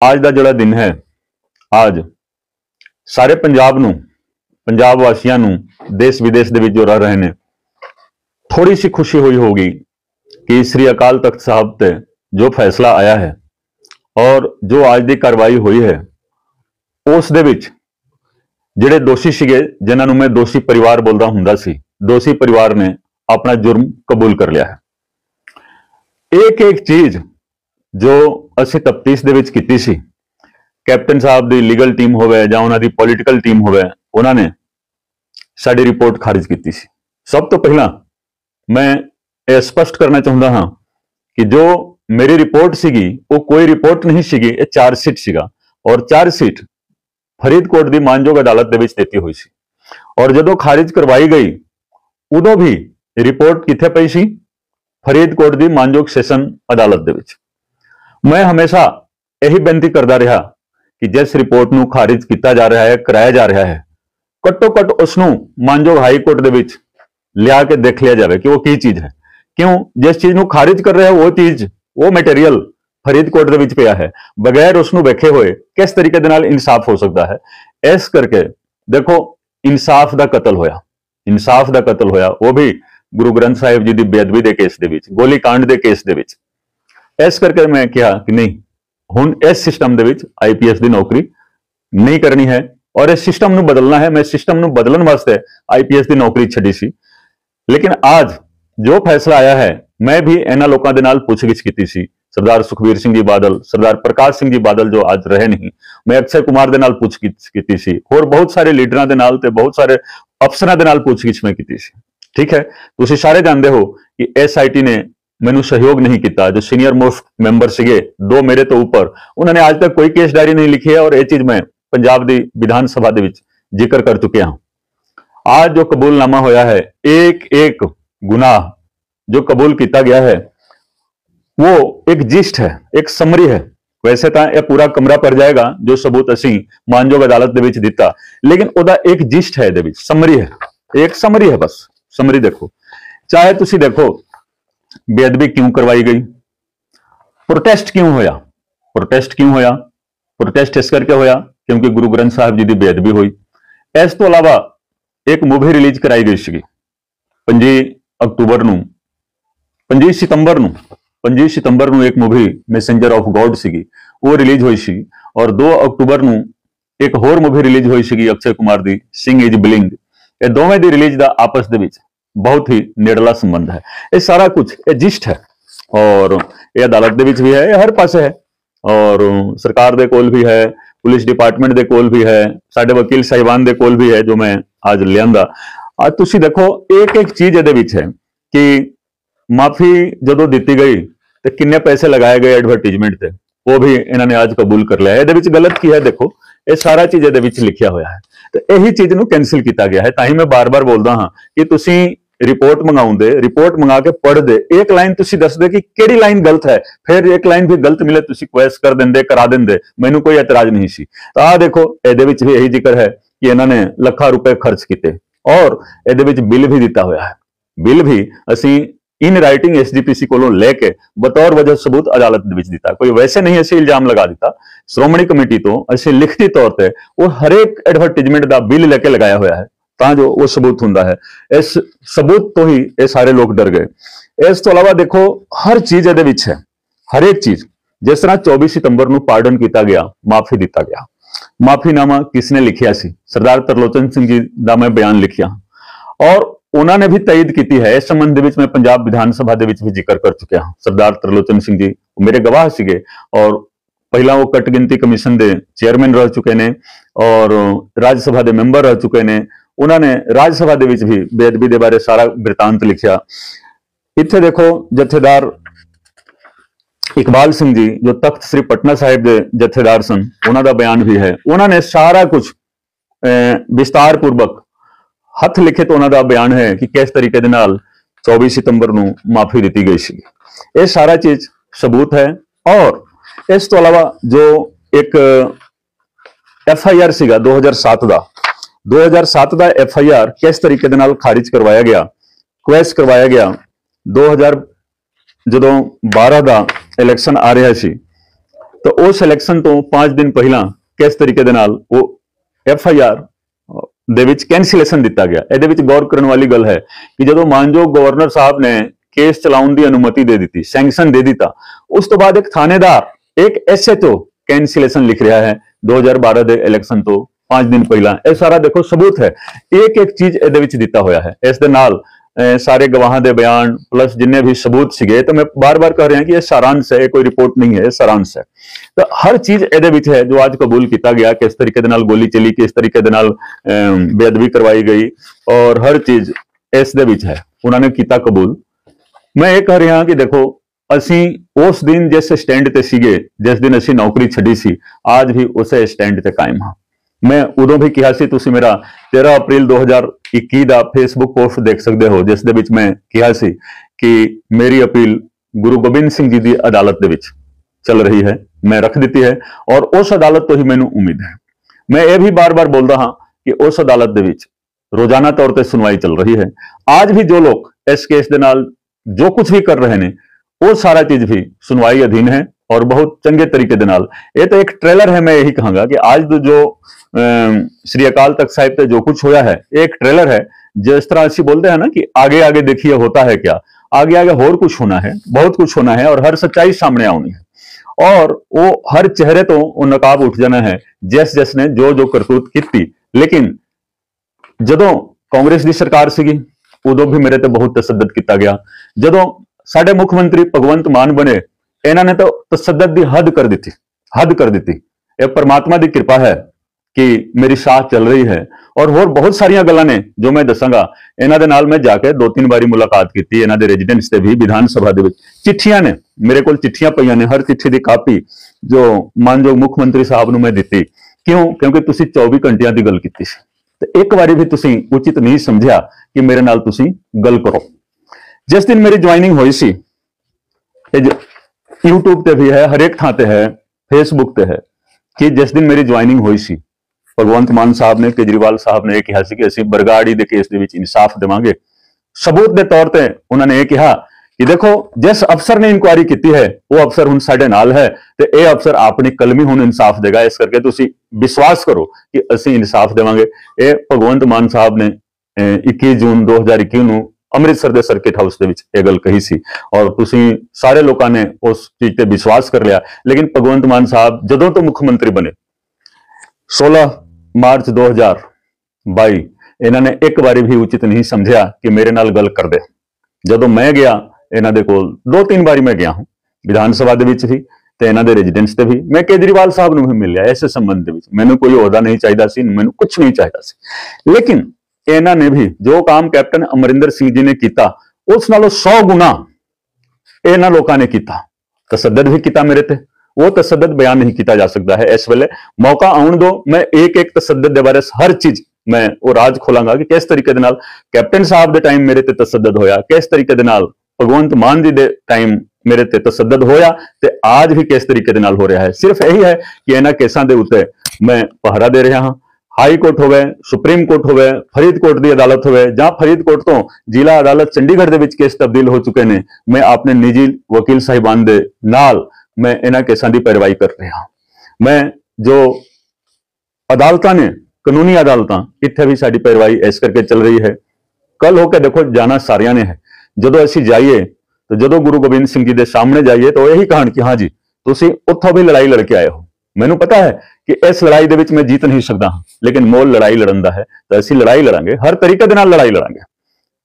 ਅੱਜ ਦਾ ਜਿਹੜਾ ਦਿਨ ਹੈ, ਅੱਜ ਸਾਰੇ ਪੰਜਾਬ ਨੂੰ, ਪੰਜਾਬ ਵਾਸੀਆਂ ਨੂੰ, ਦੇਸ਼ ਵਿਦੇਸ਼ ਦੇ ਵਿੱਚ ਜੋ ਰਹਿ ਰਹੇ ਨੇ ਥੋੜੀ ਸੀ ਖੁਸ਼ੀ ਹੋਈ ਹੋਗੀ ਕਿ ਸ੍ਰੀ ਅਕਾਲ ਤਖਤ ਸਾਹਿਬ ਤੇ ਜੋ ਫੈਸਲਾ ਆਇਆ ਹੈ ਔਰ ਜੋ ਅੱਜ ਦੀ ਕਾਰਵਾਈ ਹੋਈ ਹੈ, ਉਸ ਦੇ ਵਿੱਚ ਜਿਹੜੇ ਦੋਸ਼ੀ ਸੀਗੇ, ਜਿਨ੍ਹਾਂ ਨੂੰ ਮੈਂ ਦੋਸ਼ੀ ਪਰਿਵਾਰ ਬੋਲਦਾ ਹੁੰਦਾ ਸੀ, ਦੋਸ਼ੀ ਪਰਿਵਾਰ ਨੇ ਆਪਣਾ ਜੁਰਮ ਕਬੂਲ ਕਰ ਲਿਆ ਹੈ। ਇੱਕ ਇੱਕ ਚੀਜ਼ ਜੋ ਅਸੀਂ ਤਫਤੀਸ਼ ਦੇ ਵਿੱਚ ਕੀਤੀ ਸੀ ਕੈਪਟਨ ਸਾਹਿਬ ਦੀ ਲੀਗਲ ਟੀਮ ਹੋਵੇ ਜਾਂ ਉਹਨਾਂ ਦੀ ਪੋਲਿਟੀਕਲ ਟੀਮ ਹੋਵੇ ਉਹਨਾਂ ਨੇ ਸਾਡੀ ਰਿਪੋਰਟ ਖਾਰਜ ਕੀਤੀ ਸੀ ਸਭ ਤੋਂ ਪਹਿਲਾਂ ਮੈਂ ਇਹ ਸਪਸ਼ਟ ਕਰਨਾ ਚਾਹੁੰਦਾ ਹਾਂ ਕਿ ਜੋ ਮੇਰੀ ਰਿਪੋਰਟ ਸੀਗੀ ਉਹ ਕੋਈ ਰਿਪੋਰਟ ਨਹੀਂ ਸੀਗੀ ਇਹ ਚਾਰਜ ਸ਼ੀਟ ਸੀਗਾ ਔਰ ਚਾਰਜ ਸ਼ੀਟ ਫਰੀਦਕੋਟ ਦੀ ਮਾਨਯੋਗ ਅਦਾਲਤ ਦੇ ਵਿੱਚ ਦਿੱਤੀ ਹੋਈ ਸੀ ਔਰ ਜਦੋਂ ਖਾਰਜ ਕਰਵਾਈ ਗਈ ਉਦੋਂ ਵੀ ਰਿਪੋਰਟ ਕਿੱਥੇ ਪਈ ਸੀ ਫਰੀਦਕੋਟ ਦੀ ਮਾਨਯੋਗ ਸੈਸ਼ਨ ਅਦਾਲਤ ਦੇ ਵਿੱਚ ਮੈਂ ਹਮੇਸ਼ਾ ਇਹੀ ਬੇਨਤੀ ਕਰਦਾ ਰਿਹਾ ਕਿ ਜਿਸ ਰਿਪੋਰਟ ਨੂੰ ਖਾਰਜ ਕੀਤਾ ਜਾ ਰਿਹਾ ਹੈ ਕਰਾਇਆ ਜਾ ਰਿਹਾ ਹੈ ਘੱਟੋ ਘੱਟ ਉਸ ਨੂੰ ਮਾਨਯੋਗ ਹਾਈ ਕੋਰਟ ਦੇ ਵਿੱਚ ਲਿਆ ਕੇ ਦੇਖ ਲਿਆ ਜਾਵੇ ਕਿ ਉਹ ਕੀ ਚੀਜ਼ ਹੈ ਕਿਉਂ ਜਿਸ ਚੀਜ਼ ਨੂੰ ਖਾਰਜ ਕਰ ਰਿਹਾ ਉਹ ਚੀਜ਼ ਉਹ ਮਟੀਰੀਅਲ ਫਰੀਦਕੋਟ ਦੇ ਵਿੱਚ ਪਿਆ ਹੈ ਬਗੈਰ ਉਸ ਨੂੰ ਵੇਖੇ ਹੋਏ ਕਿਸ ਤਰੀਕੇ ਦੇ ਨਾਲ ਇਨਸਾਫ ਹੋ ਸਕਦਾ ਹੈ ਇਸ ਕਰਕੇ ਦੇਖੋ ਇਨਸਾਫ ਦਾ ਕਤਲ ਹੋਇਆ ਇਨਸਾਫ ਦਾ ਕਤਲ ਹੋਇਆ ਉਹ ਵੀ ਗੁਰੂ ਗ੍ਰੰਥ ਸਾਹਿਬ ਜੀ ਦੀ ਬੇਅਦਬੀ ਦੇ ਕੇਸ ਦੇ ਵਿੱਚ ਗੋਲੀ ਕਾਂਡ ਦੇ ਕੇਸ ਦੇ ਵਿੱਚ ਇਸ ਕਰਕੇ ਮੈਂ ਕਿਹਾ ਕਿ ਨਹੀਂ ਹੁਣ ਇਸ ਸਿਸਟਮ ਦੇ ਵਿੱਚ ਆਈਪੀਐਸ ਦੀ ਨੌਕਰੀ ਨਹੀਂ ਕਰਨੀ ਹੈ ਔਰ ਇਸ ਸਿਸਟਮ ਨੂੰ ਬਦਲਣਾ ਹੈ ਮੈਂ ਸਿਸਟਮ ਨੂੰ ਬਦਲਣ ਵਾਸਤੇ ਆਈਪੀਐਸ ਦੀ ਨੌਕਰੀ ਛੱਡੀ ਸੀ ਲੇਕਿਨ ਅੱਜ ਜੋ ਫੈਸਲਾ ਆਇਆ ਹੈ ਮੈਂ ਵੀ ਇਹਨਾਂ ਲੋਕਾਂ ਦੇ ਨਾਲ ਪੁੱਛਗਿੱਛ ਕੀਤੀ ਸੀ ਸਰਦਾਰ ਸੁਖਬੀਰ ਸਿੰਘ ਜੀ ਬਾਦਲ ਸਰਦਾਰ ਪ੍ਰਕਾਸ਼ ਸਿੰਘ ਜੀ ਬਾਦਲ ਜੋ ਅੱਜ ਰਹੇ ਨਹੀਂ ਮੈਂ ਅਕਸ਼ੇ ਕੁਮਾਰ ਦੇ ਨਾਲ ਪੁੱਛਗਿੱਛ ਕੀਤੀ ਸੀ ਹੋਰ ਬਹੁਤ ਸਾਰੇ ਲੀਡਰਾਂ ਦੇ ਨਾਲ ਤੇ ਬਹੁਤ ਸਾਰੇ ਅਫਸਰਾਂ ਦੇ ਨਾਲ ਪੁੱਛਗਿੱਛ ਮੈਂ ਕੀਤੀ ਸੀ ਠੀਕ ਹੈ ਤੁਸੀਂ ਸਾਰੇ ਜਾਣਦੇ ਹੋ ਕਿ ਐਸਆਈਟੀ ਨੇ ਮੈਨੂੰ ਸਹਿਯੋਗ ਨਹੀਂ ਕੀਤਾ ਜੋ ਸੀਨੀਅਰ ਮੋਸਟ ਮੈਂਬਰ ਸੀਗੇ ਦੋ ਮੇਰੇ ਤੋਂ ਉੱਪਰ ਉਹਨਾਂ ਨੇ ਅੱਜ ਤੱਕ ਕੋਈ ਕੇਸ ਡਾਇਰੀ ਨਹੀਂ ਲਿਖੀ ਹੈ ਔਰ ਇਹ ਚੀਜ਼ ਮੈਂ ਪੰਜਾਬ ਦੀ ਵਿਧਾਨ ਸਭਾ ਦੇ ਵਿੱਚ ਜ਼ਿਕਰ ਕਰ ਚੁੱਕਿਆ ਹਾਂ आज जो कबूलनामा होया है एक एक गुनाह जो कबूल किया गया है वो एक जिस्ट है एक समरी है ਵੈਸੇ ਤਾਂ ਇਹ ਪੂਰਾ ਕਮਰਾ ਪਰ ਜਾਏਗਾ ਜੋ ਸਬੂਤ ਅਸੀਂ ਮਾਨਯੋਗ ਅਦਾਲਤ ਦੇ ਵਿੱਚ ਦਿੱਤਾ ਲੇਕਿਨ ਉਹਦਾ ਇੱਕ ਜਿਸਟ ਹੈ ਇਹਦੇ ਵਿੱਚ ਸਮਰੀ ਹੈ ਇੱਕ ਸਮਰੀ ਹੈ ਬਸ ਸਮਰੀ ਦੇਖੋ ਚਾਹੇ ਤੁਸੀਂ ਦੇਖੋ ਬੇਅਦਬੀ ਕਿਉਂ ਕਰਵਾਈ ਗਈ? ਪ੍ਰੋਟੈਸਟ ਕਿਉਂ ਹੋਇਆ? ਪ੍ਰੋਟੈਸਟ ਕਿਉਂ ਹੋਇਆ? ਪ੍ਰੋਟੈਸਟ ਇਸ ਕਰਕੇ ਹੋਇਆ ਕਿਉਂਕਿ ਗੁਰੂ ਗ੍ਰੰਥ ਸਾਹਿਬ ਜੀ ਦੀ ਬੇਅਦਬੀ ਹੋਈ। ਇਸ ਤੋਂ ਇਲਾਵਾ ਇੱਕ ਮੂਵੀ ਰਿਲੀਜ਼ ਕਰਾਈ ਗਈ ਸੀਗੀ 25 ਅਕਤੂਬਰ ਨੂੰ 25 ਸਤੰਬਰ ਨੂੰ 25 ਸਤੰਬਰ ਨੂੰ ਇੱਕ ਮੂਵੀ ਮੈਸੇਂਜਰ ਆਫ ਗੋਡ ਸੀਗੀ, ਉਹ ਰਿਲੀਜ਼ ਹੋਈ ਸੀ ਔਰ 2 ਅਕਤੂਬਰ ਨੂੰ ਇੱਕ ਹੋਰ ਮੂਵੀ ਰਿਲੀਜ਼ ਹੋਈ ਸੀਗੀ ਅਕਸ਼ੇ ਕੁਮਾਰ ਦੀ ਸਿੰਘ ਇਜ ਬਲਿੰਗ ਇਹ ਦੋਵੇਂ ਦੀ ਰਿਲੀਜ਼ ਦਾ ਆਪਸ ਦੇ ਵਿੱਚ ਬਹੁਤ ਹੀ ਨੇੜਲਾ ਸੰਬੰਧ ਹੈ ਇਹ ਸਾਰਾ ਕੁਝ ਇਹ ਜਿਸਟ ਹੈ ਔਰ ਇਹ ਅਦਾਲਤ ਦੇ ਵਿੱਚ ਵੀ ਹੈ ਇਹ ਹਰ ਪਾਸੇ ਹੈ ਔਰ ਸਰਕਾਰ ਦੇ ਕੋਲ ਵੀ ਹੈ ਪੁਲਿਸ ਡਿਪਾਰਟਮੈਂਟ ਦੇ ਕੋਲ ਵੀ ਹੈ ਸਾਡੇ ਵਕੀਲ ਸਾਹਿਬਾਨ ਦੇ ਕੋਲ ਵੀ ਹੈ ਜੋ ਮੈਂ ਅੱਜ ਲਿਆਂਦਾ ਅੱਜ ਤੁਸੀਂ ਦੇਖੋ ਇੱਕ ਇੱਕ ਚੀਜ਼ ਇਹਦੇ ਵਿੱਚ ਹੈ ਕਿ ਮਾਫੀ ਜਦੋਂ ਦਿੱਤੀ ਗਈ ਤੇ ਕਿੰਨੇ ਪੈਸੇ ਲਗਾਏ ਗਏ ਐਡਵਰਟਾਈਜ਼ਮੈਂਟ ਤੇ ਉਹ ਵੀ ਇਹਨਾਂ ਨੇ ਅੱਜ ਕਬੂਲ ਕਰ ਲਿਆ ਇਹਦੇ ਵਿੱਚ ਗਲਤ ਕੀ ਹੈ ਦੇਖੋ ਇਹ ਸਾਰਾ ਚੀਜ਼ ਇਹਦੇ ਵਿੱਚ ਲਿਖਿਆ ਹੋਇਆ ਹੈ ਤੇ ਇਹੀ ਚੀਜ਼ ਨੂੰ ਕੈਨਸਲ ਕੀਤਾ ਗਿਆ ਹੈ ਤਾਂ ਹੀ ਮੈਂ ਬਾਰ-ਬਾਰ ਬੋਲਦਾ ਹਾਂ ਕਿ ਤੁਸੀਂ ਰਿਪੋਰਟ ਮੰਗਾਉਂਦੇ ਰਿਪੋਰਟ ਮੰਗਾ ਕੇ ਪੜ੍ਹਦੇ। ਇੱਕ ਲਾਈਨ ਤੁਸੀਂ ਦੱਸਦੇ ਕਿ ਕਿਹੜੀ ਲਾਈਨ ਗਲਤ ਹੈ? ਫਿਰ ਇੱਕ ਲਾਈਨ ਵੀ ਗਲਤ ਮਿਲੇ, ਤੁਸੀਂ ਕੁਐਸ ਕਰ ਦਿੰਦੇ, ਕਰਾ ਦਿੰਦੇ। ਮੈਨੂੰ ਕੋਈ ਇਤਰਾਜ਼ ਨਹੀਂ ਸੀ। ਤਾਂ ਆ ਦੇਖੋ, ਇਹਦੇ ਵਿੱਚ ਵੀ ਇਹੀ ਜ਼ਿਕਰ ਹੈ ਕਿ ਇਹਨਾਂ ਨੇ ਲੱਖਾਂ ਰੁਪਏ ਖਰਚ ਕੀਤੇ। ਔਰ ਇਹਦੇ ਵਿੱਚ ਬਿੱਲ ਵੀ ਦਿੱਤਾ ਹੋਇਆ ਹੈ। ਬਿੱਲ ਵੀ ਅਸੀਂ ਇਨ ਰਾਈਟਿੰਗ ਐਸਜੀਪੀਸੀ ਕੋਲੋਂ ਲੈ ਕੇ ਬਤੌਰ ਵਜ੍ਹਾ ਸਬੂਤ ਅਦਾਲਤ ਦੇ ਵਿੱਚ ਦਿੱਤਾ। ਕੋਈ ਵੈਸੇ ਨਹੀਂ ਅਸੀਂ ਇਲਜ਼ਾਮ ਲਗਾ ਦਿੱਤਾ। ਸ਼੍ਰੋਮਣੀ ਕਮੇਟੀ ਤੋਂ ਅਸੀਂ ਲਿਖਤੀ ਤੌਰ ਤੇ ਉਹ ਹਰੇਕ ਐਡਵਰਟਾਈਜ਼ਮੈਂਟ ਦਾ ਬਿੱਲ ਲੈ ਕੇ ਲਗਾਇਆ ਹੋਇਆ ਹੈ। ਤਾਂ ਜੋ ਉਹ ਸਬੂਤ ਹੁੰਦਾ ਹੈ ਇਸ ਸਬੂਤ ਤੋਂ ਹੀ ਇਹ ਸਾਰੇ ਲੋਕ ਡਰ ਗਏ ਇਸ ਤੋਂ ਇਲਾਵਾ ਦੇਖੋ ਹਰ ਚੀਜ਼ ਇਹਦੇ ਵਿੱਚ ਹੈ ਹਰੇਕ ਚੀਜ਼ ਜਿਸ ਤਰ੍ਹਾਂ 24 ਸਤੰਬਰ ਨੂੰ ਪਾਰਡਨ ਕੀਤਾ ਗਿਆ ਮਾਫੀ ਦਿੱਤਾ ਗਿਆ ਮਾਫੀਨਾਮਾ ਕਿਸ ਨੇ ਲਿਖਿਆ ਸੀ ਸਰਦਾਰ ਤਰਲੋਚਨ ਸਿੰਘ ਜੀ ਦਾ ਮੈਂ ਬਿਆਨ ਲਿਖਿਆ ਔਰ ਉਹਨਾਂ ਨੇ ਵੀ ਤਾਇਦ ਕੀਤੀ ਹੈ ਇਸ ਸੰਬੰਧ ਦੇ ਵਿੱਚ ਮੈਂ ਪੰਜਾਬ ਵਿਧਾਨ ਸਭਾ ਦੇ ਵਿੱਚ ਵੀ ਜ਼ਿਕਰ ਕਰ ਚੁੱਕਿਆ ਹਾਂ ਸਰਦਾਰ ਤਰਲੋਚਨ ਸਿੰਘ ਜੀ ਮੇਰੇ ਗਵਾਹ ਸੀਗੇ ਔਰ ਪਹਿਲਾਂ ਉਹ ਕਟ ਗਿਣਤੀ ਕਮਿਸ਼ਨ ਦੇ ਚੇਅਰਮੈਨ ਰਹਿ ਚੁੱਕੇ ਨੇ ਔਰ ਰਾਜ ਸਭਾ ਦੇ ਮੈਂਬਰ ਰਹਿ ਚੁੱਕੇ ਨੇ ਉਹਨਾਂ ਨੇ ਰਾਜ ਸਭਾ ਦੇ ਵਿੱਚ ਵੀ ਬੇਅਦਬੀ ਦੇ ਬਾਰੇ ਸਾਰਾ ਬਿਰਤਾਂਤ ਲਿਖਿਆ। ਇੱਥੇ ਦੇਖੋ ਜਥੇਦਾਰ ਇਕਬਾਲ ਸਿੰਘ ਜੀ, ਜੋ ਤਖਤ ਸ੍ਰੀ ਪਟਨਾ ਸਾਹਿਬ ਦੇ ਜਥੇਦਾਰ ਸਨ, ਉਹਨਾਂ ਦਾ ਬਿਆਨ ਵੀ ਹੈ। ਉਹਨਾਂ ਨੇ ਸਾਰਾ ਕੁਝ ਵਿਸਤਾਰ ਪੂਰਵਕ ਹੱਥ ਲਿਖਿਤ ਉਹਨਾਂ ਦਾ ਬਿਆਨ ਹੈ ਕਿ ਕਿਸ ਤਰੀਕੇ ਦੇ ਨਾਲ 24 ਸਤੰਬਰ ਨੂੰ ਮਾਫੀ ਦਿੱਤੀ ਗਈ ਸੀ। ਇਹ ਸਾਰਾ ਚੀਜ਼ ਸਬੂਤ ਹੈ ਔਰ ਇਸ ਤੋਂ ਇਲਾਵਾ ਜੋ ਇੱਕ ਐਫ ਆਈ ਆਰ ਸੀਗਾ 2007 ਦਾ 2007 ਦਾ ਐਫ ਆਈ ਆਰ ਕਿਸ ਤਰੀਕੇ ਦੇ ਨਾਲ ਖਾਰਿਜ ਕਰਵਾਇਆ ਗਿਆ? ਕੁਐਸ ਕਰਵਾਇਆ ਗਿਆ। 2000 ਜਦੋਂ 12 ਦਾ ਇਲੈਕਸ਼ਨ ਆ ਰਿਹਾ ਸੀ, ਤਾਂ ਉਸ ਇਲੈਕਸ਼ਨ ਤੋਂ 5 ਦਿਨ ਪਹਿਲਾਂ ਕਿਸ ਤਰੀਕੇ ਦੇ ਨਾਲ ਉਹ ਐਫ ਆਈ ਆਰ ਦੇ ਵਿੱਚ ਕੈਂਸਲੇਸ਼ਨ ਦਿੱਤਾ ਗਿਆ? ਇਹਦੇ ਵਿੱਚ ਗੌਰ ਕਰਨ ਵਾਲੀ ਗੱਲ ਹੈ ਕਿ ਜਦੋਂ ਮਾਨਯੋਗ ਗਵਰਨਰ ਸਾਹਿਬ ਨੇ ਕੇਸ ਚਲਾਉਣ ਦੀ ਅਨੁਮਤੀ ਦੇ ਦਿੱਤੀ, ਸੈਂਕਸ਼ਨ ਦੇ ਦਿੱਤਾ, ਉਸ ਤੋਂ ਬਾਅਦ ਇੱਕ ਥਾਣੇਦਾਰ, ਇੱਕ ਐਸਐਚਓ ਕੈਂਸਲੇਸ਼ਨ ਲਿਖ ਰਿਹਾ ਹੈ 2012 ਦੇ ਇਲੈਕਸ਼ਨ ਤੋਂ। 5 ਦਿਨ ਪਹਿਲਾਂ ਇਹ ਸਾਰਾ ਦੇਖੋ ਸਬੂਤ ਹੈ ਇੱਕ ਇੱਕ ਚੀਜ਼ ਇਹਦੇ ਵਿੱਚ ਦਿੱਤਾ ਹੋਇਆ ਹੈ ਇਸ ਦੇ ਨਾਲ ਸਾਰੇ ਗਵਾਹਾਂ ਦੇ ਬਿਆਨ ਪਲੱਸ ਜਿੰਨੇ ਵੀ ਸਬੂਤ ਸੀਗੇ ਤਾਂ ਮੈਂ ਬਾਰ-ਬਾਰ ਕਹ ਰਿਹਾ ਕਿ ਇਹ ਸਾਰਾਂਸ਼ ਹੈ ਕੋਈ ਰਿਪੋਰਟ ਨਹੀਂ ਹੈ ਇਹ ਸਾਰਾਂਸ਼ ਹੈ ਤਾਂ ਹਰ ਚੀਜ਼ ਇਹਦੇ ਵਿੱਚ ਹੈ ਜੋ ਅੱਜ ਕਬੂਲ ਕੀਤਾ ਗਿਆ ਕਿਸ ਤਰੀਕੇ ਦੇ ਨਾਲ ਗੋਲੀ ਚੱਲੀ ਕਿਸ ਤਰੀਕੇ ਦੇ ਨਾਲ ਬੇਅਦਬੀ ਕਰਵਾਈ ਗਈ ਔਰ ਹਰ ਚੀਜ਼ ਇਸ ਦੇ ਵਿੱਚ ਹੈ ਉਹਨਾਂ ਨੇ ਕੀਤਾ ਕਬੂਲ ਮੈਂ ਇਹ ਕਹ ਰਿਹਾ ਕਿ ਦੇਖੋ ਅਸੀਂ ਉਸ ਦਿਨ ਜਿਸ ਸਟੈਂਡ ਤੇ ਸੀਗੇ ਜਿਸ ਦਿਨ ਅਸੀਂ ਨੌਕਰੀ ਛੱਡੀ ਸੀ ਅੱਜ ਵੀ ਉਸੇ ਸਟੈਂਡ ਤੇ ਕਾਇਮ ਹਾਂ ਮੈਂ ਉਦੋਂ ਵੀ ਕਿਹਾ ਸੀ ਤੁਸੀਂ ਮੇਰਾ 13 ਅਪ੍ਰੈਲ 2021 ਦਾ ਫੇਸਬੁੱਕ ਪੋਸਟ ਦੇਖ ਸਕਦੇ ਹੋ ਜਿਸ ਦੇ ਵਿੱਚ ਮੈਂ ਕਿਹਾ ਸੀ ਕਿ ਮੇਰੀ ਅਪੀਲ ਗੁਰੂ ਗੋਬਿੰਦ ਸਿੰਘ ਜੀ ਦੀ ਅਦਾਲਤ ਦੇ ਵਿੱਚ ਚੱਲ ਰਹੀ ਹੈ ਮੈਂ ਰੱਖ ਦਿੱਤੀ ਹੈ ਔਰ ਉਸ ਅਦਾਲਤ ਤੋਂ ਹੀ ਮੈਨੂੰ ਉਮੀਦ ਹੈ ਮੈਂ ਇਹ ਵੀ ਬਾਰ-ਬਾਰ ਬੋਲਦਾ ਹਾਂ ਕਿ ਉਸ ਅਦਾਲਤ ਦੇ ਵਿੱਚ ਰੋਜ਼ਾਨਾ ਤੌਰ ਤੇ ਸੁਣਵਾਈ ਚੱਲ ਰਹੀ ਹੈ ਅੱਜ ਵੀ ਜੋ ਲੋਕ ਇਸ ਕੇਸ ਦੇ ਨਾਲ ਜੋ ਕੁਝ ਵੀ ਕਰ ਰਹੇ ਨੇ ਉਹ ਸਾਰਾ ਚੀਜ਼ ਵੀ ਸੁਣਵਾਈ ਅਧੀਨ ਹੈ ਔਰ ਬਹੁਤ ਚੰਗੇ ਤਰੀਕੇ ਦੇ ਨਾਲ ਇਹ ਤਾਂ ਇੱਕ ਟ੍ਰੇਲਰ ਹੈ ਮੈਂ ਇਹੀ ਕਹਾਂਗਾ ਕਿ ਅੱਜ ਜੋ ਸ੍ਰੀ ਅਕਾਲ ਤਖਤ ਸਾਹਿਬ ਤੇ ਜੋ ਕੁਝ ਹੋਇਆ ਹੈ ਇਹ ਇੱਕ ਟ੍ਰੇਲਰ ਹੈ ਜਿਸ ਤਰ੍ਹਾਂ ਅਸੀਂ ਬੋਲਦੇ हैं ना कि आगे आगे देखिए होता है क्या आगे आगे और कुछ होना है बहुत कुछ होना है और हर सच्चाई सामने आनी है और वो हर चेहरे तो वो नकाब उठ जाना है जिस जिस ने जो जो करतूत की लेकिन ਜਦੋਂ ਕਾਂਗਰਸ ਦੀ ਸਰਕਾਰ ਸੀਗੀ ਉਦੋਂ ਵੀ ਮੇਰੇ ਤੇ ਬਹੁਤ ਤਸੱਦਦ ਕੀਤਾ ਗਿਆ ਜਦੋਂ ਸਾਡੇ ਮੁੱਖ ਮੰਤਰੀ ਭਗਵੰਤ ਮਾਨ ਬਣੇ ਇਹਨਾਂ ਨੇ ਤਾਂ ਤਸੱਦਦ ਦੀ ਹੱਦ ਕਰ ਦਿੱਤੀ ਹੱਦ ਕਰ ਦਿੱਤੀ ਇਹ ਪਰਮਾਤਮਾ ਦੀ ਕਿਰਪਾ ਹੈ ਕਿ ਮੇਰੀ ਸਾਥ ਚੱਲ ਰਹੀ ਹੈ ਔਰ ਹੋਰ ਬਹੁਤ ਸਾਰੀਆਂ ਗੱਲਾਂ ਨੇ ਜੋ ਮੈਂ ਦੱਸਾਂਗਾ ਇਹਨਾਂ ਦੇ ਨਾਲ ਮੈਂ ਜਾ ਕੇ ਦੋ ਤਿੰਨ ਵਾਰੀ ਮੁਲਾਕਾਤ ਕੀਤੀ ਇਹਨਾਂ ਦੇ ਰੈਜ਼ੀਡੈਂਸ ਤੇ ਵੀ ਵਿਧਾਨ ਸਭਾ ਦੇ ਵਿੱਚ ਚਿੱਠੀਆਂ ਨੇ ਮੇਰੇ ਕੋਲ ਚਿੱਠੀਆਂ ਪਈਆਂ ਨੇ ਹਰ ਚਿੱਠੀ ਦੀ ਕਾਪੀ ਜੋ ਮਾਨਯੋਗ ਮੁੱਖ ਮੰਤਰੀ ਸਾਹਿਬ ਨੂੰ ਮੈਂ ਦਿੱਤੀ ਕਿਉਂ ਕਿਉਂਕਿ ਤੁਸੀਂ 24 ਘੰਟਿਆਂ ਦੀ ਗੱਲ ਕੀਤੀ ਸੀ ਤੇ ਇੱਕ ਵਾਰੀ ਵੀ ਤੁਸੀਂ ਉਚਿਤ ਨਹੀਂ ਸਮਝਿਆ ਕਿ ਮੇਰੇ ਨਾਲ ਤੁਸੀਂ ਗੱਲ ਕਰੋ ਜਿਸ ਦਿਨ ਮੇਰੀ ਜੁਆਇਨਿੰਗ ਹੋਈ ਸੀ ਇਹ YouTube ਤੇ ਵੀ ਹੈ, ਹਰੇਕ ਥਾਂ ਤੇ ਹੈ, Facebook ਤੇ ਹੈ, ਕਿ ਜਿਸ ਦਿਨ ਮੇਰੀ ਜੁਆਇਨਿੰਗ ਹੋਈ ਸੀ, ਭਗਵੰਤ ਮਾਨ ਸਾਹਿਬ ਨੇ, ਕੇਜਰੀਵਾਲ ਸਾਹਿਬ ਨੇ ਇਹ ਕਿਹਾ ਸੀ ਕਿ ਅਸੀਂ ਬਰਗਾੜੀ ਦੇ ਕੇਸ ਦੇ ਵਿੱਚ ਇਨਸਾਫ ਦੇਵਾਂਗੇ। ਸਬੂਤ ਦੇ ਤੌਰ ਤੇ ਉਹਨਾਂ ਨੇ ਇਹ ਕਿਹਾ ਕਿ ਦੇਖੋ, ਜਿਸ ਅਫਸਰ ਨੇ ਇਨਕੁਆਇਰੀ ਕੀਤੀ ਹੈ, ਉਹ ਅਫਸਰ ਹੁਣ ਸਾਡੇ ਨਾਲ ਹੈ ਤੇ ਇਹ ਅਫਸਰ ਆਪਣੀ ਕਲਮੀ ਹੁਣ ਇਨਸਾਫ ਦੇਗਾ, ਇਸ ਕਰਕੇ ਤੁਸੀਂ ਵਿਸ਼ਵਾਸ ਕਰੋ ਕਿ ਅਸੀਂ ਇਨਸਾਫ ਦੇਵਾਂਗੇ। ਇਹ ਭਗਵੰਤ ਮਾਨ ਸਾਹਿਬ ਨੇ 21 ਜੂਨ 2021 ਨੂੰ ਅੰਮ੍ਰਿਤਸਰ ਦੇ ਸਰਕਟ ਹਾਊਸ ਦੇ ਵਿੱਚ ਇਹ ਗੱਲ ਕਹੀ ਸੀ ਔਰ ਤੁਸੀਂ ਸਾਰੇ ਲੋਕਾਂ ਨੇ ਉਸ ਚੀਜ਼ ਤੇ ਵਿਸ਼ਵਾਸ ਕਰ ਲਿਆ ਲੇਕਿਨ ਭਗਵੰਤ ਮਾਨ ਸਾਹਿਬ ਜਦੋਂ ਤੋਂ ਮੁੱਖ ਮੰਤਰੀ ਬਣੇ 16 ਮਾਰਚ 2022 ਇਹਨਾਂ ਨੇ ਇੱਕ ਵਾਰੀ ਵੀ ਉਚਿਤ ਨਹੀਂ ਸਮਝਿਆ ਕਿ ਮੇਰੇ ਨਾਲ ਗੱਲ ਕਰਦੇ ਜਦੋਂ ਮੈਂ ਗਿਆ ਇਹਨਾਂ ਦੇ ਕੋਲ ਦੋ ਤਿੰਨ ਵਾਰੀ ਮੈਂ ਗਿਆ ਹਾਂ ਵਿਧਾਨ ਸਭਾ ਦੇ ਵਿੱਚ ਵੀ ਤੇ ਇਹਨਾਂ ਦੇ ਰੈਜ਼ੀਡੈਂਸ ਤੇ ਵੀ ਮੈਂ ਕੇਜਰੀਵਾਲ ਸਾਹਿਬ ਨੂੰ ਵੀ ਮਿਲਿਆ ਇਸ ਸੰਬੰਧ ਦੇ ਵਿੱਚ ਮੈਨੂੰ ਕੋਈ ਅਹੁਦਾ ਨਹੀਂ ਚਾਹੀਦਾ ਸੀ ਮੈਨੂੰ ਕੁਝ ਨਹੀਂ ਚਾਹੀਦਾ ਸੀ ਲੇਕਿਨ ਇਹਨਾਂ ਨੇ ਵੀ ਜੋ ਕੰਮ ਕੈਪਟਨ ਅਮਰਿੰਦਰ ਸਿੰਘ ਜੀ ਨੇ ਕੀਤਾ ਉਸ ਨਾਲੋਂ 100 ਗੁਣਾ ਇਹਨਾਂ ਲੋਕਾਂ ਨੇ ਕੀਤਾ ਤਸੱਦਦ ਵੀ ਕੀਤਾ ਮੇਰੇ ਤੇ ਉਹ ਤਸੱਦਦ ਬਿਆਨ ਨਹੀਂ ਕੀਤਾ ਜਾ ਸਕਦਾ ਹੈ ਇਸ ਵੇਲੇ ਮੌਕਾ ਆਉਣ ਦੋ ਮੈਂ ਇੱਕ ਇੱਕ ਤਸੱਦਦ ਦੇ ਬਾਰੇ ਹਰ ਚੀਜ਼ ਮੈਂ ਉਹ ਰਾਜ ਖੋਲਾਂਗਾ ਕਿ ਕਿਸ ਤਰੀਕੇ ਦੇ ਨਾਲ ਕੈਪਟਨ ਸਾਹਿਬ ਦੇ ਟਾਈਮ ਮੇਰੇ ਤੇ ਤਸੱਦਦ ਹੋਇਆ ਕਿਸ ਤਰੀਕੇ ਦੇ ਨਾਲ ਭਗਵੰਤ ਮਾਨ ਜੀ ਦੇ ਟਾਈਮ ਮੇਰੇ ਤੇ ਤਸੱਦਦ ਹੋਇਆ ਤੇ ਅੱਜ ਵੀ ਕਿਸ ਤਰੀਕੇ ਦੇ ਨਾਲ ਹੋ ਰਿਹਾ ਹੈ ਸਿਰਫ ਇਹੀ ਹੈ ਕਿ ਇਹਨਾਂ ਕੇਸਾਂ ਦੇ ਉੱਤੇ ਮੈਂ ਪਹਰਾ ਦੇ ਰਿਹਾ ਹਾਂ ਹਾਈ ਕੋਰਟ ਹੋਵੇ ਸੁਪਰੀਮ ਕੋਰਟ ਹੋਵੇ ਫਰੀਦਕੋਟ ਦੀ ਅਦਾਲਤ ਹੋਵੇ ਜਾਂ ਫਰੀਦਕੋਟ ਤੋਂ ਜ਼ਿਲ੍ਹਾ ਅਦਾਲਤ ਚੰਡੀਗੜ੍ਹ ਦੇ ਵਿੱਚ ਕੇਸ ਤਬਦੀਲ ਹੋ ਚੁੱਕੇ ਨੇ ਮੈਂ ਆਪਣੇ ਨਿੱਜੀ ਵਕੀਲ ਸਾਹਿਬਾਨ ਦੇ ਨਾਲ ਮੈਂ ਇਹਨਾਂ ਕੇਸਾਂ ਦੀ ਪੈਰਵਾਈ ਕਰ ਰਿਹਾ ਮੈਂ ਜੋ ਅਦਾਲਤਾਂ ਨੇ ਕਾਨੂੰਨੀ ਅਦਾਲਤਾਂ ਇੱਥੇ ਵੀ ਸਾਡੀ ਪੈਰਵਾਈ ਇਸ ਕਰਕੇ ਚੱਲ ਰਹੀ ਹੈ ਕੱਲ ਹੋ ਕੇ ਦੇਖੋ ਜਾਣਾ ਸਾਰਿਆਂ ਨੇ ਹੈ ਜਦੋਂ ਅਸੀਂ ਜਾਈਏ ਤਾਂ ਜਦੋਂ ਗੁਰੂ ਗੋਬਿੰਦ ਸਿੰਘ ਜੀ ਦੇ ਸਾਹਮਣੇ ਜਾਈਏ ਤਾਂ ਇਹੀ ਕਹਾਣ ਕਿ ਹਾਂ ਜੀ ਤੁਸੀਂ ਉੱਥੋਂ ਵੀ ਲੜਾਈ ਲੜ ਕੇ ਆਏ ਹੋ ਮੈਨੂੰ ਪਤਾ ਹੈ ਕਿ ਇਸ ਲੜਾਈ ਦੇ ਵਿੱਚ ਮੈਂ ਜਿੱਤ ਨਹੀਂ ਸਕਦਾ ਹਾਂ ਲੇਕਿਨ ਮੋਲ ਲੜਾਈ ਲੜਨ ਦਾ ਹੈ ਤਾਂ ਅਸੀਂ ਲੜਾਈ ਲੜਾਂਗੇ ਹਰ ਤਰੀਕੇ ਦੇ ਨਾਲ ਲੜਾਈ ਲੜਾਂਗੇ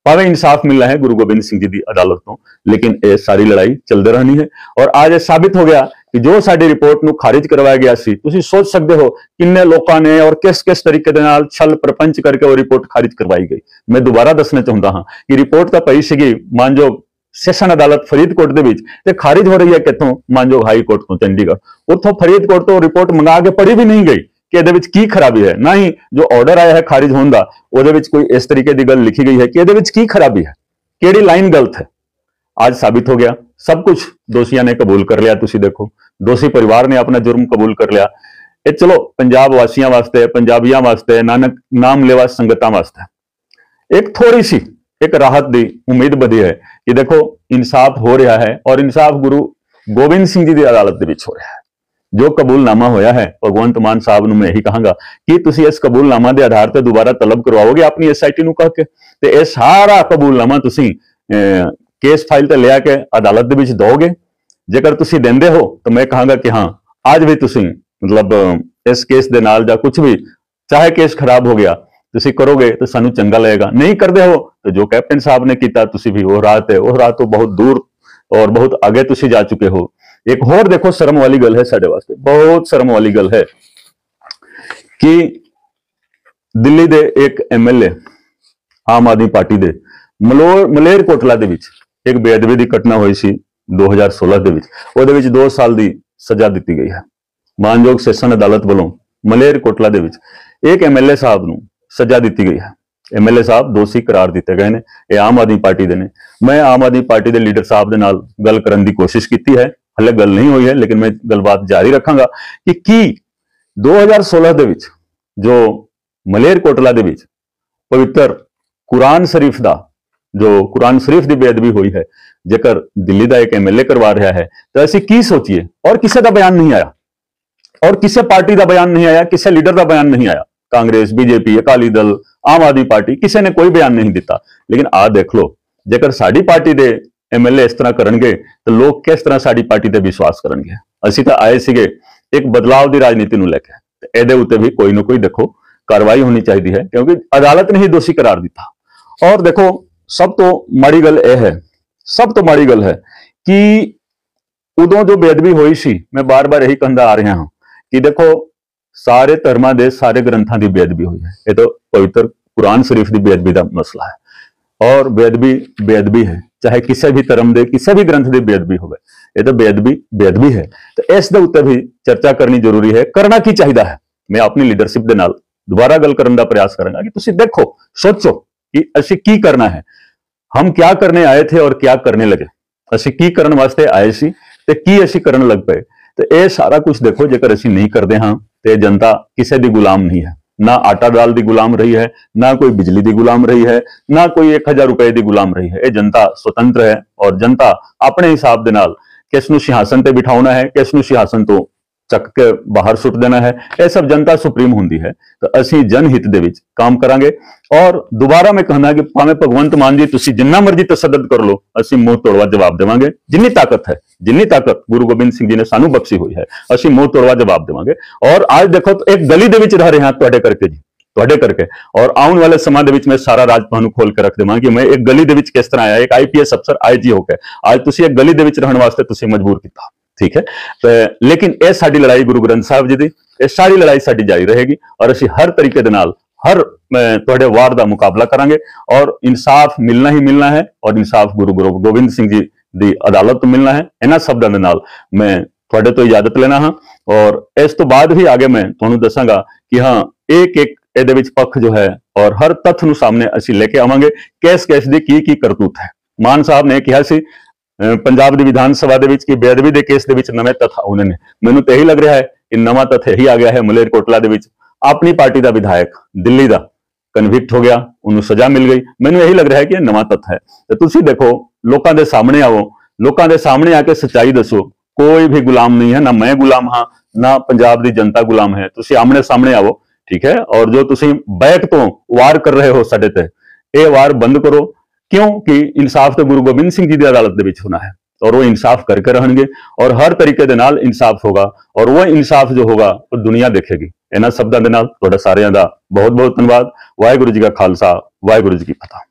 ਭਾਵੇਂ ਇਨਸਾਫ ਮਿਲਣਾ ਹੈ ਗੁਰੂ ਗੋਬਿੰਦ ਸਿੰਘ ਜੀ ਦੀ ਅਦਾਲਤ ਤੋਂ ਲੇਕਿਨ ਇਹ ਸਾਰੀ ਲੜਾਈ ਚੱਲਦੇ ਰਹਿਣੀ ਹੈ ਔਰ ਅੱਜ ਇਹ ਸਾਬਿਤ ਹੋ ਗਿਆ ਕਿ ਜੋ ਸਾਡੀ ਰਿਪੋਰਟ ਨੂੰ ਖਾਰਿਜ ਕਰਵਾਇਆ ਗਿਆ ਸੀ ਤੁਸੀਂ ਸੋਚ ਸਕਦੇ ਹੋ ਕਿੰਨੇ ਲੋਕਾਂ ਨੇ ਔਰ ਕਿਸ ਕਿਸ ਤਰੀਕੇ ਦੇ ਨਾਲ ਛਲ ਪ੍ਰਪੰਚ ਕਰਕੇ ਉਹ ਰਿਪੋਰਟ ਖਾਰਿਜ ਕਰਵਾਈ ਗਈ ਮੈਂ ਦੁਬਾਰਾ ਦੱਸਣਾ ਚਾਹੁੰਦਾ ਹਾਂ ਕਿ ਰਿਪੋਰਟ ਤਾਂ ਪਈ ਸੀਗੀ ਮਾਨਯੋਗ ਸੈਸ਼ਨ ਅਦਾਲਤ ਫਰੀਦਕੋਟ ਦੇ ਵਿੱਚ ਤੇ ਖਾਰਿਜ ਹੋ ਰਹੀ ਹੈ ਕਿੱਥੋਂ ਮਾਨਯੋਗ ਹਾਈ ਕੋਰਟ ਤੋਂ ਚੰਡੀਗੜ੍ਹ ਉੱਥੋਂ ਫਰੀਦਕੋਟ ਤੋਂ ਰਿਪੋਰਟ ਮੰਗਾ ਕੇ ਪੜੀ ਵੀ ਨਹੀਂ ਗਈ ਕਿ ਇਹਦੇ ਵਿੱਚ ਕੀ ਖਰਾਬੀ ਹੈ ਨਾ ਹੀ ਜੋ ਆਰਡਰ ਆਇਆ ਹੈ ਖਾਰਿਜ ਹੋਣ ਦਾ ਉਹਦੇ ਵਿੱਚ ਕੋਈ ਇਸ ਤਰੀਕੇ ਦੀ ਗੱਲ ਲਿਖੀ ਗਈ ਹੈ ਕਿ ਇਹਦੇ ਵਿੱਚ ਕੀ ਖਰਾਬੀ ਹੈ ਕਿਹੜੀ ਲਾਈਨ ਗਲਤ ਹੈ ਅੱਜ ਸਾਬਿਤ ਹੋ ਗਿਆ ਸਭ ਕੁਝ ਦੋਸ਼ੀਆਂ ਨੇ ਕਬੂਲ ਕਰ ਲਿਆ ਤੁਸੀਂ ਦੇਖੋ ਦੋਸ਼ੀ ਪਰਿਵਾਰ ਨੇ ਆਪਣਾ ਜੁਰਮ ਕਬੂਲ ਕਰ ਲਿਆ ਇਹ ਚਲੋ ਪੰਜਾਬ ਵਾਸੀਆਂ ਵਾਸਤੇ ਪੰਜਾਬੀਆਂ ਵਾਸਤੇ ਨਾਨਕ ਨਾਮ ਲੈਵਾ ਸੰਗਤਾਂ ਵਾਸਤੇ ਇੱਕ ਥੋੜੀ ਸੀ ਇੱਕ ਰਾਹਤ ਦੀ ਉਮੀਦ ਵਧੀ ਹੈ ਕਿ ਦੇਖੋ ਇਨਸਾਫ ਹੋ ਰਿਹਾ ਹੈ ਔਰ ਇਨਸਾਫ ਗੁਰੂ ਗੋਬਿੰਦ ਸਿੰਘ ਜੀ ਦੀ ਅਦਾਲਤ ਦੇ ਵਿੱਚ ਹੋ ਰਿਹਾ ਹੈ ਜੋ ਕਬੂਲਨਾਮਾ ਹੋਇਆ ਹੈ ਭਗਵੰਤ ਮਾਨ ਸਾਹਿਬ ਨੂੰ ਮੈਂ ਇਹੀ ਕਹਾਂਗਾ ਕਿ ਤੁਸੀਂ ਇਸ ਕਬੂਲਨਾਮਾ ਦੇ ਆਧਾਰ ਤੇ ਦੁਬਾਰਾ ਤਲਬ ਕਰਵਾਓਗੇ ਆਪਣੀ ਐਸਆਈਟੀ ਨੂੰ ਕਹ ਕੇ ਤੇ ਇਹ ਸਾਰਾ ਕਬੂਲਨਾਮਾ ਤੁਸੀਂ ਕੇਸ ਫਾਈਲ ਤੇ ਲਿਆ ਕੇ ਅਦਾਲਤ ਦੇ ਵਿੱਚ ਦੋਗੇ ਜੇਕਰ ਤੁਸੀਂ ਦਿੰਦੇ ਹੋ ਤਾਂ ਮੈਂ ਕਹਾਂਗਾ ਕਿ ਹਾਂ ਅੱਜ ਵੀ ਤੁਸੀਂ ਮਤਲਬ ਇਸ ਕੇਸ ਦੇ ਨਾਲ ਜਾਂ ਕੁਝ ਵੀ ਚਾਹੇ ਕੇਸ ਖਰਾਬ ਹੋ ਗਿਆ ਤੁਸੀਂ ਕਰੋਗੇ ਤਾਂ ਸਾਨੂੰ ਚੰਗਾ ਲੱਗੇਗਾ। ਨਹੀਂ ਕਰਦੇ ਹੋ ਤਾਂ ਜੋ ਕੈਪਟਨ ਸਾਹਿਬ ਨੇ ਕੀਤਾ, ਤੁਸੀਂ ਵੀ ਉਹ ਰਾਹ ਤੇ, ਉਹ ਰਾਹ ਤੋਂ ਬਹੁਤ ਦੂਰ ਔਰ ਬਹੁਤ ਅੱਗੇ ਤੁਸੀਂ ਜਾ ਚੁੱਕੇ ਹੋ। ਇੱਕ ਹੋਰ ਦੇਖੋ, ਸ਼ਰਮ ਵਾਲੀ ਗੱਲ ਹੈ ਸਾਡੇ ਵਾਸਤੇ। ਬਹੁਤ ਸ਼ਰਮ ਵਾਲੀ ਗੱਲ ਹੈ ਕਿ ਦਿੱਲੀ ਦੇ ਇੱਕ ਐਮਐਲਏ ਆਮ ਆਦਮੀ ਪਾਰਟੀ ਦੇ ਮਲੋਰ ਮਲੇਰ ਕੋਟਲਾ ਦੇ ਵਿੱਚ ਇੱਕ ਬੇਅਦਬੀ ਦੀ ਘਟਨਾ ਹੋਈ ਸੀ 2016 ਦੇ ਵਿੱਚ। ਉਹਦੇ ਵਿੱਚ 2 ਸਾਲ ਦੀ ਸਜ਼ਾ ਦਿੱਤੀ ਗਈ ਹੈ। ਮਾਨਯੋਗ ਸੈਸ਼ਨ ਅਦਾਲਤ ਵੱਲੋਂ ਮਲੇਰ ਕੋਟਲਾ ਦੇ ਵਿੱਚ ਇੱਕ ਐਮਐਲਏ ਸਾਹਿਬ ਨੂੰ ਸਜ਼ਾ ਦਿੱਤੀ ਗਈ ਹੈ ਐਮਐਲਏ ਸਾਹਿਬ ਦੋਸ਼ੀ ਕਰਾਰ ਦਿੱਤੇ ਗਏ ਨੇ ਇਹ ਆਮ ਆਦਮੀ ਪਾਰਟੀ ਦੇ ਨੇ ਮੈਂ ਆਮ ਆਦਮੀ ਪਾਰਟੀ ਦੇ ਲੀਡਰ ਸਾਹਿਬ ਦੇ ਨਾਲ ਗੱਲ ਕਰਨ ਦੀ ਕੋਸ਼ਿਸ਼ ਕੀਤੀ ਹੈ ਹਲੇ ਗੱਲ ਨਹੀਂ ਹੋਈ ਹੈ ਲੇਕਿਨ ਮੈਂ ਗੱਲਬਾਤ ਜਾਰੀ ਰੱਖਾਂਗਾ ਕਿ ਕੀ 2016 ਦੇ ਵਿੱਚ ਜੋ ਮਲੇਰ ਕੋਟਲਾ ਦੇ ਵਿੱਚ ਪਵਿੱਤਰ ਕੁਰਾਨ ਸ਼ਰੀਫ ਦਾ ਜੋ ਕੁਰਾਨ ਸ਼ਰੀਫ ਦੀ ਬੇਅਦਬੀ ਹੋਈ ਹੈ ਜੇਕਰ ਦਿੱਲੀ ਦਾ ਇੱਕ ਐਮਐਲਏ ਕਰਵਾ ਰਿਹਾ ਹੈ ਤਾਂ ਅਸੀਂ ਕੀ ਸੋਚੀਏ ਔਰ ਕਿਸੇ ਦਾ ਬਿਆਨ ਨਹੀਂ ਆਇਆ ਔਰ ਕਿਸੇ ਪਾਰਟੀ ਦਾ ਬਿਆਨ ਨਹੀਂ ਆਇਆ ਕਿਸੇ ਲੀਡਰ ਦਾ ਬਿਆਨ ਨਹੀਂ ਆਇਆ ਕਾਂਗਰਸ, ਬੀਜੇਪੀ, ਅਕਾਲੀ ਦਲ, ਆਮ ਆਦਮੀ ਪਾਰਟੀ ਕਿਸੇ ਨੇ ਕੋਈ ਬਿਆਨ ਨਹੀਂ ਦਿੱਤਾ। ਲੇਕਿਨ ਆ ਦੇਖ ਲਓ, ਜੇਕਰ ਸਾਡੀ ਪਾਰਟੀ ਦੇ ਐਮਐਲਏ ਇਸ ਤਰ੍ਹਾਂ ਕਰਨਗੇ, ਤਾਂ ਲੋਕ ਕਿਸ ਤਰ੍ਹਾਂ ਸਾਡੀ ਪਾਰਟੀ ਤੇ ਵਿਸ਼ਵਾਸ ਕਰਨਗੇ? ਅਸੀਂ ਤਾਂ ਆਏ ਸੀਗੇ ਇੱਕ ਬਦਲਾਅ ਦੀ ਰਾਜਨੀਤੀ ਨੂੰ ਲੈ ਕੇ। ਇਹਦੇ ਉੱਤੇ ਵੀ ਕੋਈ ਨਾ ਕੋਈ ਦੇਖੋ, ਕਾਰਵਾਈ ਹੋਣੀ ਚਾਹੀਦੀ ਹੈ, ਕਿਉਂਕਿ ਅਦਾਲਤ ਨੇ ਹੀ ਦੋਸ਼ੀ ਕਰਾਰ ਦਿੱਤਾ। ਔਰ ਦੇਖੋ, ਸਭ ਤੋਂ ਮਾੜੀ ਗੱਲ ਇਹ ਹੈ, ਸਭ ਤੋਂ ਮਾੜੀ ਗੱਲ ਹੈ ਕਿ ਉਦੋਂ ਜੋ ਬੇਅਦਬੀ ਹੋਈ ਸੀ, ਮੈਂ ਬਾਰ-ਬਾਰ ਇਹੀ ਕਹਿੰਦਾ ਆ ਰਿਹਾ ਹਾਂ ਕਿ ਦੇਖੋ ਸਾਰੇ ਧਰਮਾਂ ਦੇ ਸਾਰੇ ਗ੍ਰੰਥਾਂ ਦੀ ਬੇਅਦਬੀ ਹੋਈ ਹੈ ਇਹ ਤਾਂ ਪਵਿੱਤਰ ਕੁਰਾਨ ਸ਼ਰੀਫ ਦੀ ਬੇਅਦਬੀ ਦਾ ਮਸਲਾ ਹੈ ਔਰ ਬੇਅਦਬੀ ਬੇਅਦਬੀ ਹੈ ਚਾਹੇ ਕਿਸੇ ਵੀ ਧਰਮ ਦੇ ਕਿਸੇ ਵੀ ਗ੍ਰੰਥ ਦੀ ਬੇਅਦਬੀ ਹੋਵੇ ਇਹ ਤਾਂ ਬੇਅਦਬੀ ਬੇਅਦਬੀ ਹੈ ਤੇ ਇਸ ਦੇ ਉੱਤੇ ਵੀ ਚਰਚਾ ਕਰਨੀ ਜ਼ਰੂਰੀ ਹੈ ਕਰਨਾ ਕੀ ਚਾਹੀਦਾ ਹੈ ਮੈਂ ਆਪਣੀ ਲੀਡਰਸ਼ਿਪ ਦੇ ਨਾਲ ਦੁਬਾਰਾ ਗੱਲ ਕਰਨ ਦਾ ਪ੍ਰਯਾਸ ਕਰਾਂਗਾ ਕਿ ਤੁਸੀਂ ਦੇਖੋ ਸੋਚੋ ਕਿ ਅਸੀਂ ਕੀ ਕਰਨਾ ਹੈ ਹਮ ਕੀ ਕਰਨੇ ਆਏ ਥੇ ਔਰ ਕੀ ਕਰਨੇ ਲਗੇ ਅਸੀਂ ਕੀ ਕਰਨ ਵਾਸਤੇ ਆਏ ਸੀ ਤੇ ਕੀ ਅਸੀਂ ਕਰਨ ਲੱਗ ਪਏ ਤੇ ਇਹ ਸਾਰਾ ਕੁਝ ਦੇਖੋ ਜੇਕਰ ਅਸੀਂ ਨਹੀਂ ਕਰਦੇ ਹਾਂ ਤੇ ਜਨਤਾ ਕਿਸੇ ਦੀ ਗੁਲਾਮ ਨਹੀਂ ਹੈ ਨਾ ਆਟਾ ਦਾਲ ਦੀ ਗੁਲਾਮ ਰਹੀ ਹੈ ਨਾ ਕੋਈ ਬਿਜਲੀ ਦੀ ਗੁਲਾਮ ਰਹੀ ਹੈ ਨਾ ਕੋਈ 1000 ਰੁਪਏ ਦੀ ਗੁਲਾਮ ਰਹੀ ਹੈ ਇਹ ਜਨਤਾ ਸੁਤੰਤਰ ਹੈ ਔਰ ਜਨਤਾ ਆਪਣੇ ਹਿਸਾਬ ਦੇ ਨਾਲ ਕਿਸ ਨੂੰ ਸਿਆਸਨ ਤੇ ਬਿਠਾਉਣਾ ਹੈ ਕਿਸ ਨੂੰ ਸਿਆਸਨ ਤੋਂ ਚੱਕ ਕੇ ਬਾਹਰ ਸੁੱਟ ਦੇਣਾ ਹੈ ਇਹ ਸਭ ਜਨਤਾ ਸੁਪਰੀਮ ਹੁੰਦੀ ਹੈ ਤਾਂ ਅਸੀਂ ਜਨਹਿਤ ਦੇ ਵਿੱਚ ਕੰਮ ਕਰਾਂਗੇ ਔਰ ਦੁਬਾਰਾ ਮੈਂ ਕਹਿੰਦਾ ਕਿ ਭਾਵੇਂ ਭਗਵੰਤ ਮਾਨ ਜੀ ਤੁਸੀਂ ਜਿੰਨਾ ਮਰਜ਼ੀ ਤਸੱਦਦ ਕਰ ਲਓ ਅਸੀਂ ਮੂੰਹ ਤੋੜਵਾ ਜਵਾਬ ਦੇਵਾਂਗੇ ਜਿੰਨੀ ਤਾਕਤ ਹੈ ਜਿੰਨੀ ਤਾਕਤ ਗੁਰੂ ਗੋਬਿੰਦ ਸਿੰਘ ਜੀ ਨੇ ਸਾਨੂੰ ਬਖਸ਼ੀ ਹੋਈ ਹੈ ਅਸੀਂ ਮੂੰਹ ਤੋੜਵਾ ਜਵਾਬ ਦੇਵਾਂਗੇ ਔਰ ਅੱਜ ਦੇਖੋ ਇੱਕ ਗਲੀ ਦੇ ਵਿੱਚ ਰਹਿ ਰਹੇ ਹਾਂ ਤੁਹਾਡੇ ਕਰਕੇ ਜੀ ਤੁਹਾਡੇ ਕਰਕੇ ਔਰ ਆਉਣ ਵਾਲੇ ਸਮਾਂ ਦੇ ਵਿੱਚ ਮੈਂ ਸਾਰਾ ਰਾਜ ਤੁਹਾਨੂੰ ਖੋਲ ਕੇ ਰੱਖ ਦੇਵਾਂਗਾ ਕਿ ਮੈਂ ਇੱਕ ਗਲੀ ਦੇ ਵਿੱਚ ਕਿਸ ਤਰ੍ਹਾਂ ਆਇਆ ਇੱਕ ਆਈਪੀਐਸ ਅਫਸਰ ਆਈਜੀ ਹੋ ਕੇ ਅੱਜ ਤੁਸੀਂ ਇੱਕ ਗਲੀ ਦੇ ਵਿੱਚ ਰਹਿਣ ਵਾਸਤੇ ਤੁਸੀਂ ਮਜਬੂਰ ਕੀਤਾ ਠੀਕ ਹੈ ਤੇ ਲੇਕਿਨ ਇਹ ਸਾਡੀ ਲੜਾਈ ਗੁਰੂ ਗ੍ਰੰਥ ਸਾਹਿਬ ਜੀ ਦੀ ਇਹ ਸਾਰੀ ਲੜਾਈ ਸਾਡੀ ਜਾਰੀ ਰਹੇਗੀ ਔਰ ਅਸੀਂ ਹਰ ਤਰੀਕੇ ਦੇ ਨਾਲ ਹਰ ਤੁਹਾਡੇ ਵਾਰ ਦਾ ਮੁਕਾਬਲਾ ਕਰਾਂਗੇ ਔਰ ਇਨਸਾਫ ਮਿਲਣਾ ਹੀ ਮਿਲਣਾ ਹੈ ਔਰ ਇਨਸਾਫ ਗੁਰੂ ਗੋਬਿੰਦ ਸਿੰਘ ਜੀ ਦੀ ਅਦਾਲਤ ਤੋਂ ਮਿਲਣਾ ਹੈ ਇਹਨਾਂ ਸ਼ਬਦਾਂ ਦੇ ਨਾਲ ਮੈਂ ਤੁਹਾਡੇ ਤੋਂ ਇਜਾਜ਼ਤ ਲੈਣਾ ਹਾਂ ਔਰ ਇਸ ਤੋਂ ਬਾਅਦ ਵੀ ਅੱਗੇ ਮੈਂ ਤੁਹਾਨੂੰ ਦੱਸਾਂਗਾ ਕਿ ਹਾਂ ਇੱਕ ਇੱਕ ਇਹਦੇ ਵਿੱਚ ਪੱਖ ਜੋ ਹੈ ਔਰ ਹਰ ਤੱਥ ਨੂੰ ਸਾਹਮਣੇ ਅਸੀਂ ਲੈ ਕੇ ਆਵਾਂਗੇ ਕਿਸ ਕਿਸ ਦੀ ਕੀ ਕੀ ਕਰਤੂਤ ਹੈ ਮਾਨ ਸਾਹਿਬ ਨੇ ਕਿਹਾ ਸੀ ਪੰਜਾਬ ਦੀ ਵਿਧਾਨ ਸਭਾ ਦੇ ਵਿੱਚ ਕਿ ਬੇਅਦਬੀ ਦੇ ਕੇਸ ਦੇ ਵਿੱਚ ਨਵੇਂ ਤੱਥ ਆਉਣੇ ਨੇ? ਮੈਨੂੰ ਤੇ ਇਹੀ ਲੱਗ ਰਿਹਾ ਹੈ ਕਿ ਨਵਾਂ ਤੱਥ ਇਹੀ ਆ ਗਿਆ ਹੈ ਮਲੇਰਕੋਟਲਾ ਦੇ ਵਿੱਚ। ਆਪਣੀ ਪਾਰਟੀ ਦਾ ਵਿਧਾਇਕ ਦਿੱਲੀ ਦਾ ਕਨਵਿਕਟ ਹੋ ਗਿਆ, ਉਹਨੂੰ ਸਜ਼ਾ ਮਿਲ ਗਈ। ਮੈਨੂੰ ਇਹੀ ਲੱਗ ਰਿਹਾ ਹੈ ਕਿ ਇਹ ਨਵਾਂ ਤੱਥ ਹੈ। ਤੇ ਤੁਸੀਂ ਦੇਖੋ, ਲੋਕਾਂ ਦੇ ਸਾਹਮਣੇ ਆਓ, ਲੋਕਾਂ ਦੇ ਸਾਹਮਣੇ ਆ ਕੇ ਸੱਚਾਈ ਦੱਸੋ। ਕੋਈ ਵੀ ਗੁਲਾਮ ਨਹੀਂ ਹੈ, ਨਾ ਮੈਂ ਗੁਲਾਮ ਹਾਂ, ਨਾ ਪੰਜਾਬ ਦੀ ਜਨਤਾ ਗੁਲਾਮ ਹੈ। ਤੁਸੀਂ ਆਮਣੇ ਸਾਹਮਣੇ ਆਓ, ਠੀਕ ਹੈ? ਔਰ ਜੋ ਤੁਸੀਂ ਬੈਕ ਤੋਂ ਵਾਰ ਕਰ ਰਹੇ ਹੋ ਸਾਡੇ ਤੇ, ਇਹ ਵਾਰ ਬੰਦ ਕਰੋ। ਕਿਉਂ ਕਿ ਇਨਸਾਫ ਤਾਂ ਗੁਰੂ ਗੋਬਿੰਦ ਸਿੰਘ ਜੀ ਦੀ ਅਦਾਲਤ ਦੇ ਵਿੱਚ ਹੋਣਾ ਹੈ ਔਰ ਉਹ ਇਨਸਾਫ ਕਰਕੇ ਰਹਿਣਗੇ ਔਰ ਹਰ ਤਰੀਕੇ ਦੇ ਨਾਲ ਇਨਸਾਫ ਹੋਗਾ ਔਰ ਉਹ ਇਨਸਾਫ ਜੋ ਹੋਗਾ ਉਹ ਦੁਨੀਆ ਦੇਖੇਗੀ ਇਹਨਾਂ ਸ਼ਬਦਾਂ ਦੇ ਨਾਲ ਤੁਹਾਡਾ ਸਾਰਿਆਂ ਦਾ ਬਹੁਤ ਬਹੁਤ ਧੰਨਵਾਦ ਵਾਹਿਗੁਰੂ ਜੀ ਕਾ ਖਾਲਸਾ ਵਾਹਿਗੁਰੂ ਜੀ ਕੀ ਫਤਿਹ